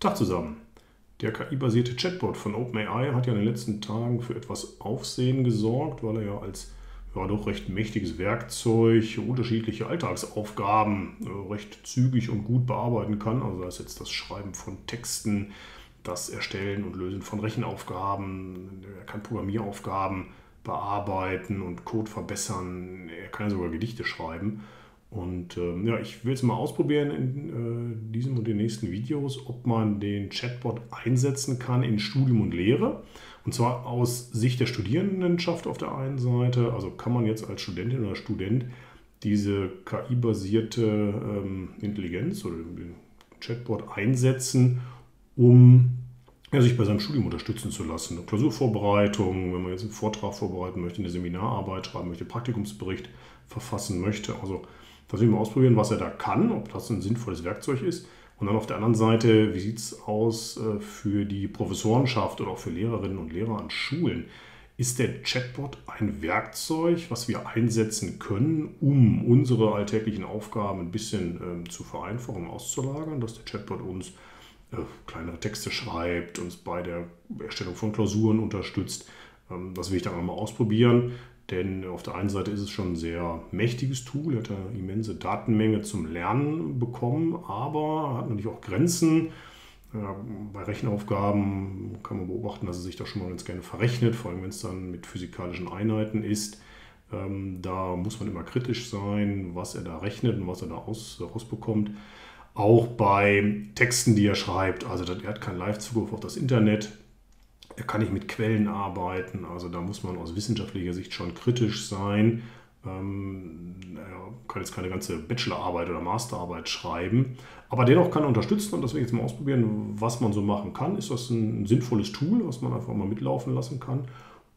Tag zusammen. Der KI-basierte Chatbot von OpenAI hat ja in den letzten Tagen für etwas Aufsehen gesorgt, weil er ja als ja, doch recht mächtiges Werkzeug unterschiedliche Alltagsaufgaben äh, recht zügig und gut bearbeiten kann. Also das ist jetzt das Schreiben von Texten, das Erstellen und Lösen von Rechenaufgaben, er kann Programmieraufgaben bearbeiten und Code verbessern, er kann sogar Gedichte schreiben. Und ähm, ja, ich will es mal ausprobieren in äh, diesem und den nächsten Videos, ob man den Chatbot einsetzen kann in Studium und Lehre. Und zwar aus Sicht der Studierendenschaft auf der einen Seite. Also kann man jetzt als Studentin oder Student diese KI-basierte ähm, Intelligenz oder den Chatbot einsetzen, um ja, sich bei seinem Studium unterstützen zu lassen. Eine Klausurvorbereitung, wenn man jetzt einen Vortrag vorbereiten möchte, eine Seminararbeit schreiben möchte, Praktikumsbericht verfassen möchte. Also das will ich mal ausprobieren, was er da kann, ob das ein sinnvolles Werkzeug ist. Und dann auf der anderen Seite, wie sieht es aus äh, für die Professorenschaft oder auch für Lehrerinnen und Lehrer an Schulen? Ist der Chatbot ein Werkzeug, was wir einsetzen können, um unsere alltäglichen Aufgaben ein bisschen ähm, zu vereinfachen, auszulagern, dass der Chatbot uns äh, kleinere Texte schreibt, uns bei der Erstellung von Klausuren unterstützt? Ähm, das will ich dann mal ausprobieren. Denn auf der einen Seite ist es schon ein sehr mächtiges Tool, hat eine immense Datenmenge zum Lernen bekommen, aber hat natürlich auch Grenzen. bei Rechenaufgaben kann man beobachten, dass es sich da schon mal ganz gerne verrechnet, vor allem wenn es dann mit physikalischen Einheiten ist. Ähm, da muss man immer kritisch sein, was er da rechnet und was er da aus, rausbekommt. Auch bei Texten, die er schreibt, also er hat keinen Live-Zugriff auf das Internet, er kann nicht mit Quellen arbeiten, also da muss man aus wissenschaftlicher Sicht schon kritisch sein. Ähm, kann jetzt keine ganze Bachelorarbeit oder Masterarbeit schreiben, aber dennoch kann er unterstützen und ich jetzt mal ausprobieren, was man so machen kann. Ist das ein sinnvolles Tool, was man einfach mal mitlaufen lassen kann?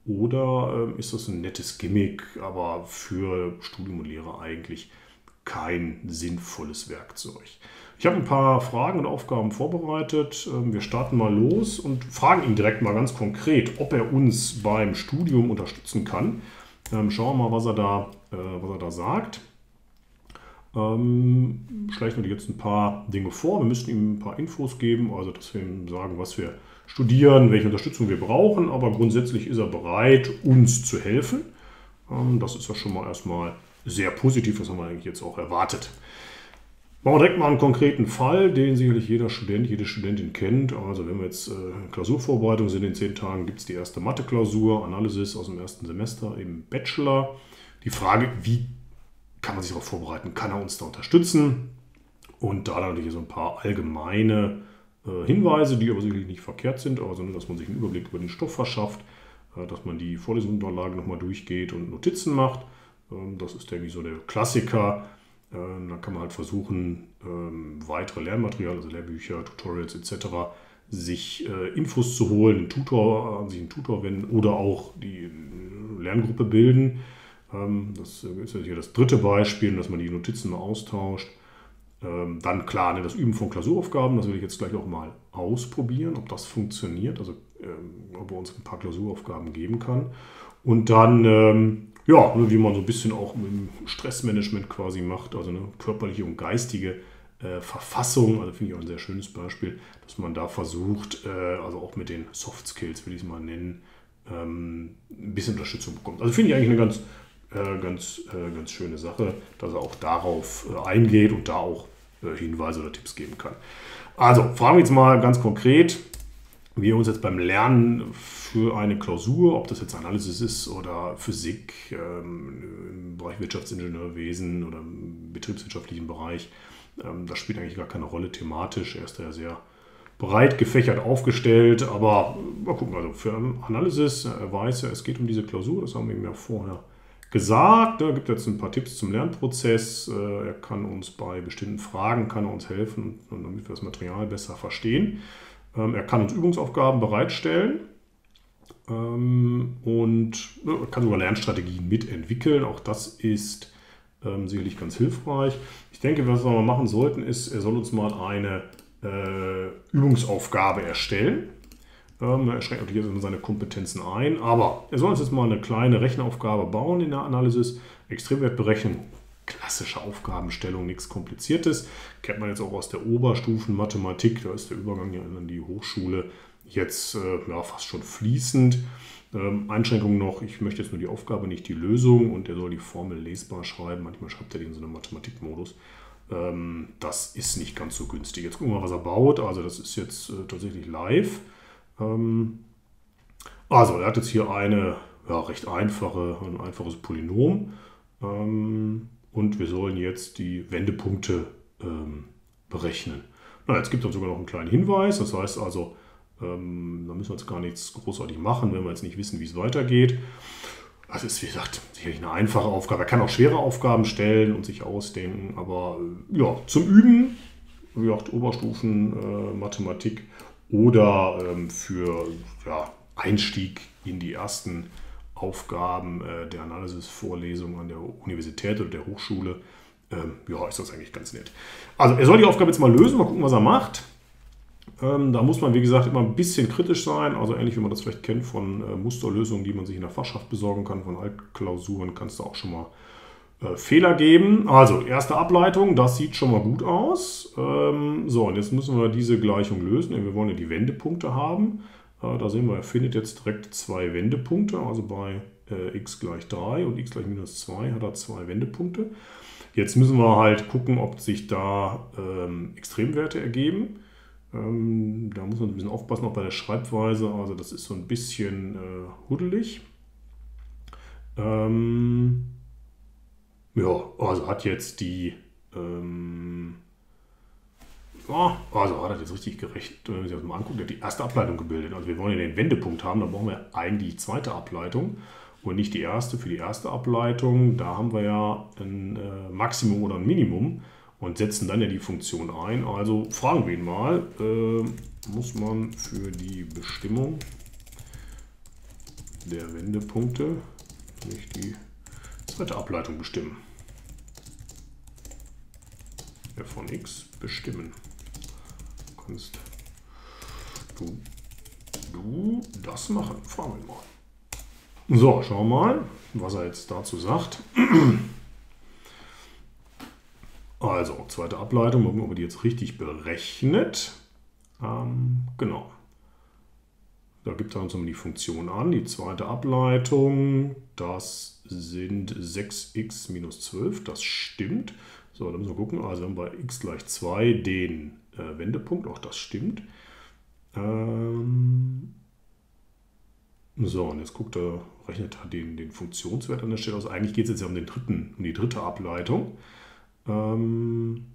Oder äh, ist das ein nettes Gimmick, aber für Studium und Lehre eigentlich kein sinnvolles Werkzeug? Ich habe ein paar Fragen und Aufgaben vorbereitet. Ähm, wir starten mal los und fragen ihn direkt mal ganz konkret, ob er uns beim Studium unterstützen kann. Ähm, schauen wir mal, was er da, äh, was er da sagt. Ähm, schlage ich jetzt ein paar Dinge vor. Wir müssen ihm ein paar Infos geben, also dass wir ihm sagen, was wir studieren, welche Unterstützung wir brauchen. Aber grundsätzlich ist er bereit, uns zu helfen. Das ist ja schon mal erstmal sehr positiv, was haben wir eigentlich jetzt auch erwartet. Machen wir direkt mal einen konkreten Fall, den sicherlich jeder Student, jede Studentin kennt. Also wenn wir jetzt äh, Klausurvorbereitung sind, in zehn Tagen gibt es die erste Mathe-Klausur, Analysis aus dem ersten Semester im Bachelor. Die Frage, wie kann man sich darauf vorbereiten? Kann er uns da unterstützen? Und da natürlich so ein paar allgemeine äh, Hinweise, die aber sicherlich nicht verkehrt sind, sondern dass man sich einen Überblick über den Stoff verschafft, äh, dass man die Vorlesungsunterlagen nochmal durchgeht und Notizen macht. Ähm, das ist, denke ich, so der Klassiker ähm, da kann man halt versuchen, ähm, weitere Lernmaterial, also Lehrbücher, Tutorials etc., sich äh, Infos zu holen, einen Tutor, an sich einen Tutor wenden oder auch die Lerngruppe bilden. Ähm, das ist ja hier das dritte Beispiel, dass man die Notizen mal austauscht. Dann klar, ne, das Üben von Klausuraufgaben, das will ich jetzt gleich auch mal ausprobieren, ob das funktioniert, also ob er uns ein paar Klausuraufgaben geben kann. Und dann ja, wie man so ein bisschen auch im Stressmanagement quasi macht, also eine körperliche und geistige äh, Verfassung, also finde ich auch ein sehr schönes Beispiel, dass man da versucht, äh, also auch mit den Soft Skills, will ich es mal nennen, ähm, ein bisschen Unterstützung bekommt. Also finde ich eigentlich eine ganz, äh, ganz, äh, ganz schöne Sache, dass er auch darauf äh, eingeht und da auch äh, Hinweise oder Tipps geben kann. Also fragen wir jetzt mal ganz konkret, wir uns jetzt beim Lernen für eine Klausur, ob das jetzt Analysis ist oder Physik ähm, im Bereich Wirtschaftsingenieurwesen oder im betriebswirtschaftlichen Bereich, ähm, das spielt eigentlich gar keine Rolle thematisch. Er ist da ja sehr breit gefächert aufgestellt, aber mal gucken, also für Analysis, er weiß ja, es geht um diese Klausur, das haben wir ihm ja vorher gesagt. Da gibt jetzt ein paar Tipps zum Lernprozess. Äh, er kann uns bei bestimmten Fragen kann er uns helfen, damit wir das Material besser verstehen. Ähm, er kann uns Übungsaufgaben bereitstellen und kann sogar Lernstrategien mitentwickeln. Auch das ist ähm, sicherlich ganz hilfreich. Ich denke, was wir mal machen sollten, ist, er soll uns mal eine äh, Übungsaufgabe erstellen. er schränkt natürlich jetzt seine Kompetenzen ein, aber er soll uns jetzt mal eine kleine Rechenaufgabe bauen in der Analysis. Extremwertberechnung klassische Aufgabenstellung, nichts Kompliziertes. Kennt man jetzt auch aus der Oberstufenmathematik, da ist der Übergang ja in die Hochschule jetzt äh, ja, fast schon fließend. Ähm, Einschränkung noch, ich möchte jetzt nur die Aufgabe, nicht die Lösung und er soll die Formel lesbar schreiben. Manchmal schreibt er die in so einem Mathematikmodus. Ähm, das ist nicht ganz so günstig. Jetzt gucken wir mal, was er baut. Also das ist jetzt äh, tatsächlich live. Ähm, also er hat jetzt hier eine ja, recht einfache, ein einfaches Polynom. Ähm, und wir sollen jetzt die Wendepunkte ähm, berechnen. Na, jetzt gibt es sogar noch einen kleinen Hinweis. Das heißt also, ähm, da müssen wir jetzt gar nichts großartig machen, wenn wir jetzt nicht wissen, wie es weitergeht. Das ist, wie gesagt, sicherlich eine einfache Aufgabe. Er kann auch schwere Aufgaben stellen und sich ausdenken, aber äh, ja, zum Üben, wie gesagt, Oberstufen äh, Mathematik oder ähm, für ja, Einstieg in die ersten Aufgaben äh, der Analysis-Vorlesung an der Universität oder der Hochschule. Ähm, ja, ist das eigentlich ganz nett. Also er soll die Aufgabe jetzt mal lösen, mal gucken, was er macht. Ähm, da muss man, wie gesagt, immer ein bisschen kritisch sein. Also ähnlich wie man das vielleicht kennt von äh, Musterlösungen, die man sich in der Fachschaft besorgen kann, von Altklausuren, kann es da auch schon mal äh, Fehler geben. Also erste Ableitung, das sieht schon mal gut aus. Ähm, so, und jetzt müssen wir diese Gleichung lösen. Wir wollen ja die Wendepunkte haben. Äh, da sehen wir, er findet jetzt direkt zwei Wendepunkte. Also bei äh, x gleich 3 und x gleich minus 2 hat er zwei Wendepunkte. Jetzt müssen wir halt gucken, ob sich da ähm, Extremwerte ergeben. Ähm, da muss man ein bisschen aufpassen, auch bei der Schreibweise. Also das ist so ein bisschen äh, huddelig. Ähm, ja, also hat jetzt die... Ähm, also hat er jetzt richtig gerecht, wenn man sich das mal anguckt, der hat die erste Ableitung gebildet. Also wir wollen ja den Wendepunkt haben, da brauchen wir eigentlich die zweite Ableitung und nicht die erste. Für die erste Ableitung, da haben wir ja ein äh, Maximum oder ein Minimum und setzen dann ja die Funktion ein. Also fragen wir ihn mal, äh, muss man für die Bestimmung der Wendepunkte nicht die zweite Ableitung bestimmen. f von x bestimmen. Kannst du, du das machen? Fragen wir mal. So, schauen wir mal, was er jetzt dazu sagt. Also, zweite Ableitung, ob man die jetzt richtig berechnet. Ähm, genau. Da gibt er uns die Funktion an. Die zweite Ableitung, das sind 6x minus 12, das stimmt. So, dann müssen wir gucken. Also haben wir bei x gleich 2 den äh, Wendepunkt, auch das stimmt. Ähm, so, und jetzt guckt er, rechnet er den, den Funktionswert an der Stelle aus. Eigentlich geht es jetzt ja um, den dritten, um die dritte Ableitung. Ähm,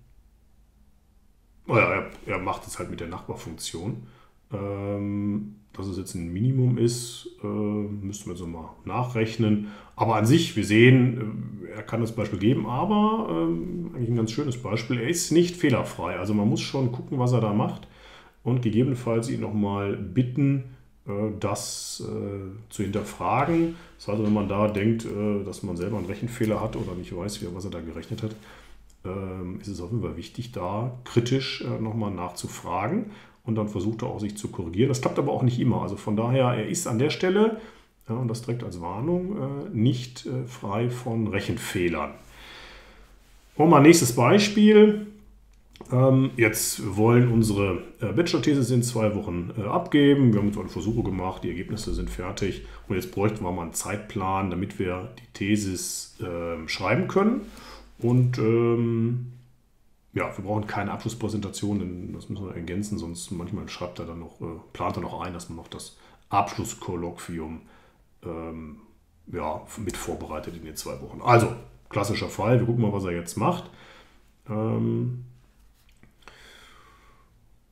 naja, er, er macht es halt mit der Nachbarfunktion. Ähm, dass es jetzt ein Minimum ist, äh, müssten wir jetzt nochmal nachrechnen. Aber an sich, wir sehen, äh, er kann das Beispiel geben, aber ähm, eigentlich ein ganz schönes Beispiel. Er ist nicht fehlerfrei. Also man muss schon gucken, was er da macht und gegebenenfalls ihn nochmal bitten, äh, das äh, zu hinterfragen. Das heißt, wenn man da denkt, äh, dass man selber einen Rechenfehler hat oder nicht weiß, was er da gerechnet hat, ähm, ist es auf jeden Fall wichtig, da kritisch äh, nochmal nachzufragen und dann versucht er auch sich zu korrigieren. Das klappt aber auch nicht immer. Also von daher, er ist an der Stelle, ja, und das direkt als Warnung, äh, nicht äh, frei von Rechenfehlern. Und mal nächstes Beispiel. Ähm, jetzt wollen unsere äh, Bachelor-These in zwei Wochen äh, abgeben. Wir haben uns alle Versuche gemacht, die Ergebnisse sind fertig. Und jetzt bräuchten wir mal einen Zeitplan, damit wir die Thesis äh, schreiben können. Und ähm, ja, wir brauchen keine Abschlusspräsentation, denn das müssen wir ergänzen, sonst manchmal schreibt er dann noch, äh, plant er noch ein, dass man noch das Abschlusskolloquium ähm, ja, mit vorbereitet in den zwei Wochen. Also, klassischer Fall, wir gucken mal, was er jetzt macht. Ähm,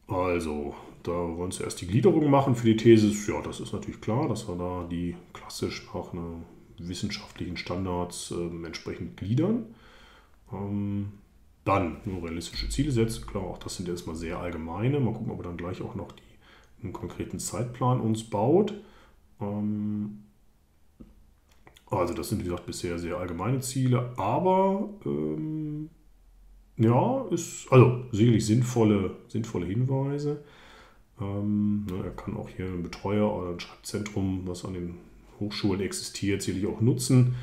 also, da wollen wir zuerst die Gliederung machen für die These. Ja, das ist natürlich klar, dass wir da die klassisch nach wissenschaftlichen Standards äh, entsprechend gliedern. Ähm, dann nur realistische Ziele setzen. Klar, auch das sind erstmal sehr allgemeine. Mal gucken, ob er dann gleich auch noch die, einen konkreten Zeitplan uns baut. Ähm, also das sind wie gesagt bisher sehr allgemeine Ziele, aber ähm, ja, ist also sicherlich sinnvolle, sinnvolle Hinweise. Ähm, ne, er kann auch hier einen Betreuer oder ein Schreibzentrum, was an den Hochschulen existiert, sicherlich auch nutzen.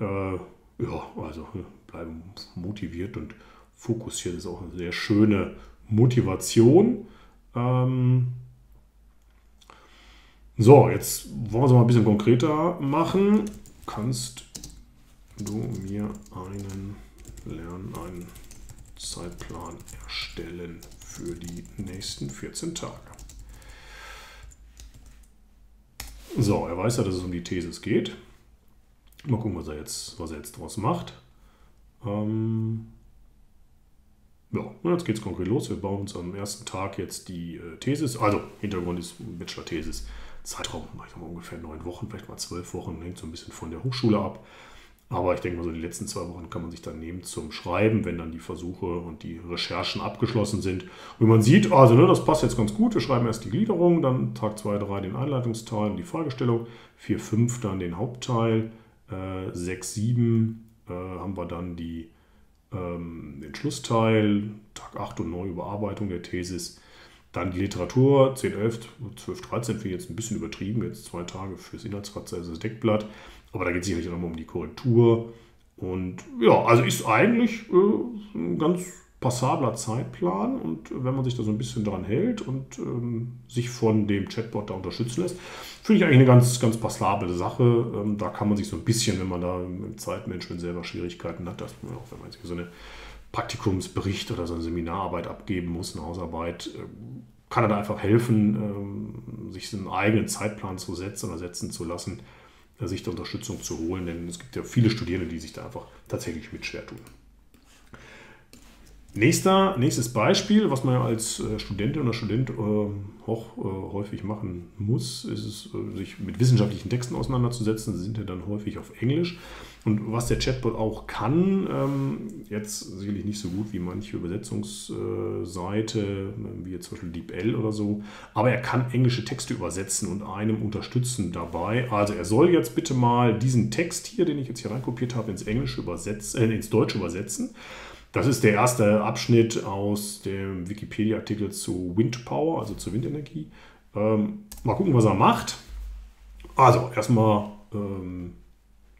Äh, ja, also bleibe motiviert und fokussiert. Ist auch eine sehr schöne Motivation. Ähm so, jetzt wollen wir es mal ein bisschen konkreter machen. Kannst du mir einen Lernen, einen Zeitplan erstellen für die nächsten 14 Tage? So, er weiß ja, dass es um die Thesis geht. Mal gucken, was er jetzt, was er jetzt draus macht. Ähm ja, jetzt geht es konkret los. Wir bauen uns am ersten Tag jetzt die äh, Thesis. Also, Hintergrund ist Bachelor-Thesis. Zeitraum, ich mal ungefähr neun Wochen, vielleicht mal zwölf Wochen, hängt so ein bisschen von der Hochschule ab. Aber ich denke mal, so die letzten zwei Wochen kann man sich dann nehmen zum Schreiben, wenn dann die Versuche und die Recherchen abgeschlossen sind. Und man sieht, also ne, das passt jetzt ganz gut. Wir schreiben erst die Gliederung, dann Tag 2, 3 den Einleitungsteil und die Fragestellung, 4, 5 dann den Hauptteil, äh, 6, 7 äh, haben wir dann die, ähm, den Schlussteil, Tag 8 und 9 Überarbeitung der Thesis. Dann die Literatur, 10, 11, 12, 13 finde ich jetzt ein bisschen übertrieben, jetzt zwei Tage fürs Inhaltsverzeichnis, das Deckblatt. Aber da geht es sicherlich auch nochmal um die Korrektur. Und ja, also ist eigentlich äh, ein ganz passabler Zeitplan und wenn man sich da so ein bisschen dran hält und ähm, sich von dem Chatbot da unterstützen lässt, finde ich eigentlich eine ganz, ganz passable Sache. Ähm, da kann man sich so ein bisschen, wenn man da im Zeitmanagement selber Schwierigkeiten hat, dass man auch, wenn man sich so eine Praktikumsbericht oder so eine Seminararbeit abgeben muss, eine Hausarbeit, äh, kann er da einfach helfen, ähm, sich einen eigenen Zeitplan zu setzen oder setzen zu lassen, äh, sich da Unterstützung zu holen, denn es gibt ja viele Studierende, die sich da einfach tatsächlich mit schwer tun. Nächster, nächstes Beispiel, was man ja als äh, Studentin oder Student äh, auch äh, häufig machen muss, ist es, äh, sich mit wissenschaftlichen Texten auseinanderzusetzen. Sie sind ja dann häufig auf Englisch. Und was der Chatbot auch kann, ähm, jetzt sicherlich nicht so gut wie manche Übersetzungsseite, äh, wie jetzt zum Beispiel DeepL oder so, aber er kann englische Texte übersetzen und einem unterstützen dabei. Also er soll jetzt bitte mal diesen Text hier, den ich jetzt hier reinkopiert habe, ins Englische übersetzen, äh, ins Deutsche übersetzen. Das ist der erste Abschnitt aus dem Wikipedia-Artikel zu Windpower, also zur Windenergie. Ähm, mal gucken, was er macht. Also, erstmal ähm,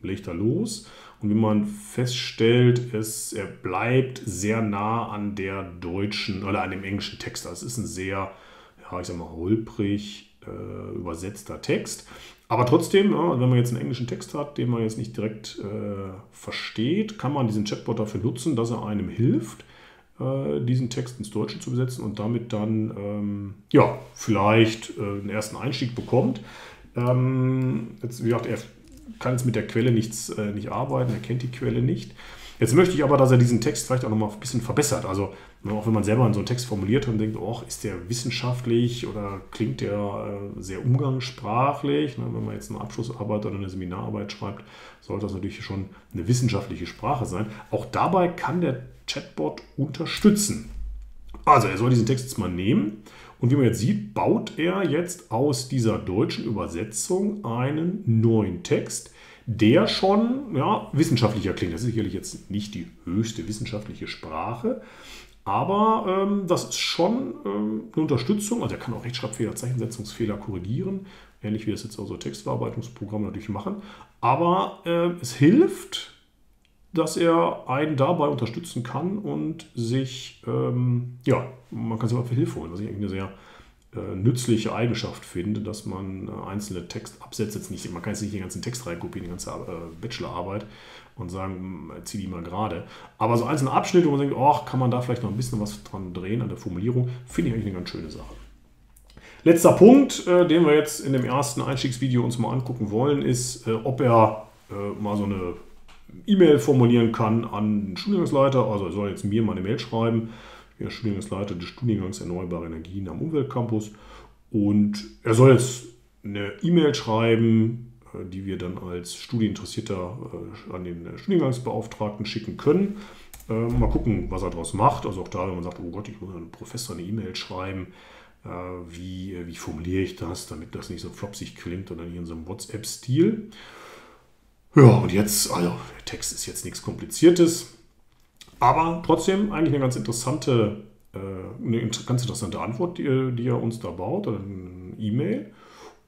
legt er los. Und wie man feststellt, ist, er bleibt sehr nah an der deutschen oder an dem englischen Text. Das ist ein sehr, ja, ich sag mal, holprig äh, übersetzter Text. Aber trotzdem, ja, wenn man jetzt einen englischen Text hat, den man jetzt nicht direkt äh, versteht, kann man diesen Chatbot dafür nutzen, dass er einem hilft, äh, diesen Text ins Deutsche zu übersetzen und damit dann ähm, ja, vielleicht äh, einen ersten Einstieg bekommt. Ähm, jetzt, wie gesagt, er kann jetzt mit der Quelle nichts, äh, nicht arbeiten, er kennt die Quelle nicht. Jetzt möchte ich aber, dass er diesen Text vielleicht auch noch mal ein bisschen verbessert. Also auch wenn man selber so einen Text formuliert hat und denkt, oh, ist der wissenschaftlich oder klingt der äh, sehr umgangssprachlich. Ne, wenn man jetzt eine Abschlussarbeit oder eine Seminararbeit schreibt, sollte das natürlich schon eine wissenschaftliche Sprache sein. Auch dabei kann der Chatbot unterstützen. Also er soll diesen Text jetzt mal nehmen und wie man jetzt sieht, baut er jetzt aus dieser deutschen Übersetzung einen neuen Text, der schon ja, wissenschaftlicher klingt. Das ist sicherlich jetzt nicht die höchste wissenschaftliche Sprache, aber ähm, das ist schon ähm, eine Unterstützung. Also er kann auch Rechtschreibfehler, Zeichensetzungsfehler korrigieren, ähnlich wie das jetzt auch so Textverarbeitungsprogramme natürlich machen. Aber äh, es hilft, dass er einen dabei unterstützen kann und sich, ähm, ja, man kann sich auch für Hilfe holen, was ich eigentlich eine sehr nützliche Eigenschaft finde, dass man äh, einzelne Textabsätze jetzt nicht, man kann jetzt nicht den ganzen Text reinkopieren, die ganze äh, Bachelorarbeit und sagen, hm, zieh die mal gerade. Aber so einzelne Abschnitte, wo man denkt, oh, kann man da vielleicht noch ein bisschen was dran drehen an der Formulierung, finde ich eigentlich eine ganz schöne Sache. Letzter Punkt, äh, den wir jetzt in dem ersten Einstiegsvideo uns mal angucken wollen, ist, äh, ob er äh, mal so eine E-Mail formulieren kann an den Studiengangsleiter. Also er soll jetzt mir mal eine Mail schreiben der Studiengangsleiter des Studiengangs Erneuerbare Energien am Umweltcampus. Und er soll jetzt eine E-Mail schreiben, äh, die wir dann als Studieninteressierter äh, an den Studiengangsbeauftragten schicken können. Äh, mal gucken, was er daraus macht. Also auch da, wenn man sagt, oh Gott, ich muss einem Professor eine E-Mail schreiben, wie, wie formuliere ich das, damit das nicht so flopsig klingt oder nicht in so einem WhatsApp-Stil. Ja, und jetzt, also der Text ist jetzt nichts Kompliziertes. Aber trotzdem eigentlich eine ganz interessante, äh, eine ganz interessante Antwort, die, die er uns da baut, eine E-Mail.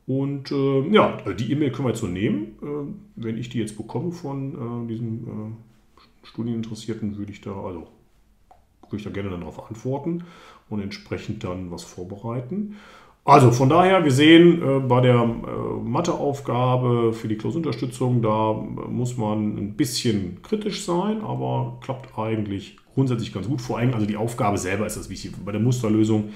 Und äh, ja, die E-Mail können wir jetzt so nehmen. Äh, wenn ich die jetzt bekomme von äh, diesem Studieninteressierten würde ich da, also würde ich da gerne dann darauf antworten und entsprechend dann was vorbereiten. Also von daher, wir sehen äh, bei der äh, Matheaufgabe für die Klausurunterstützung, da muss man ein bisschen kritisch sein, aber klappt eigentlich grundsätzlich ganz gut. Vor allem, also die Aufgabe selber ist das wichtig. Bei der Musterlösung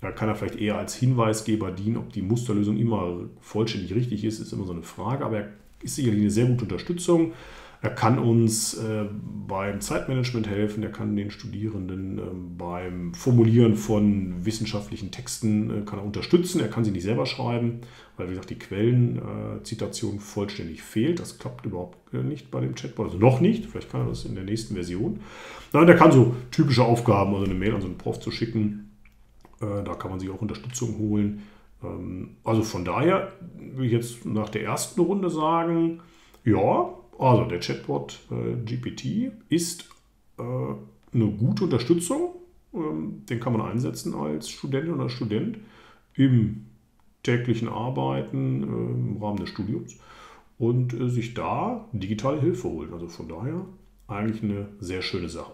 da kann er vielleicht eher als Hinweisgeber dienen. Ob die Musterlösung immer vollständig richtig ist, ist immer so eine Frage, aber er ist sicherlich eine sehr gute Unterstützung. Er kann uns äh, beim Zeitmanagement helfen, er kann den Studierenden äh, beim Formulieren von wissenschaftlichen Texten äh, kann er unterstützen. Er kann sie nicht selber schreiben, weil wie gesagt die Quellenzitation vollständig fehlt. Das klappt überhaupt äh, nicht bei dem Chatbot, also noch nicht. Vielleicht kann er das in der nächsten Version. Nein, er kann so typische Aufgaben, also eine Mail an so einen Prof zu schicken. Äh, da kann man sich auch Unterstützung holen. Ähm, also von daher will ich jetzt nach der ersten Runde sagen, ja, also der Chatbot äh, GPT ist äh, eine gute Unterstützung. Ähm, den kann man einsetzen als Studentin oder Student im täglichen Arbeiten äh, im Rahmen des Studiums und äh, sich da digitale Hilfe holen. Also von daher eigentlich eine sehr schöne Sache.